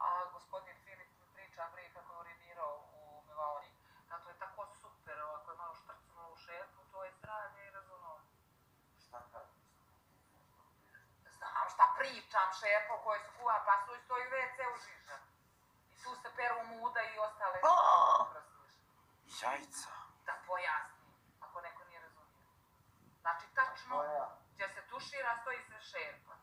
a gospodin Filip priča bre kako je urinirao u Milani. Zato je tako super, ovako je malo štrcnulo u šerpu, to je zdravlje i razumno. Šta kažeš? Znam šta pričam, šerpo koje su kuva pasulj, stoji WC u žiža. I tu se peru muda i ostale... Jajca. Da pojasni, ako neko nije razumio. Znači, tačno, gdje se tušira, stoji se šerpa.